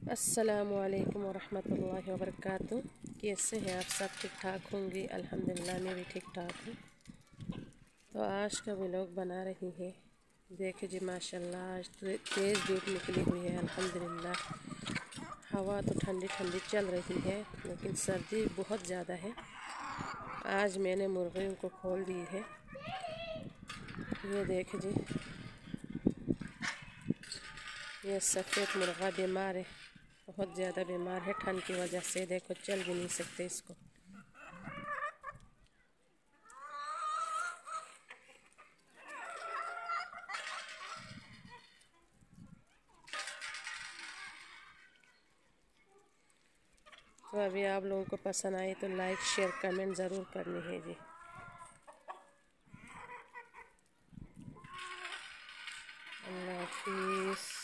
असलकम वरहमल वबरक कैसे हैं आप सब ठीक ठाक होंगे? अल्हम्दुलिल्लाह, मैं भी ठीक ठाक हूँ। तो आज का व्लॉग बना रही है। देखे जी, माशाल्लाह, आज तो तेज़ धूप निकली हुई है, अल्हम्दुलिल्लाह। हवा तो ठंडी ठंडी चल रही है, लेकिन सर्दी बहुत ज़्यादा है। आज मैंने मुर्गियों को खोल दी है। ये देखे जी। ये सफ़ेद मुर्गा बीमार है। बहुत ज़्यादा बीमार है, ठंड की वजह से। देखो, चल भी नहीं सकते इसको। तो अभी आप लोगों को पसंद आए तो लाइक शेयर कमेंट ज़रूर करनी है जी। अल्लाह हाफिज़।